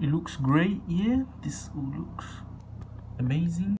it looks great yeah this looks amazing.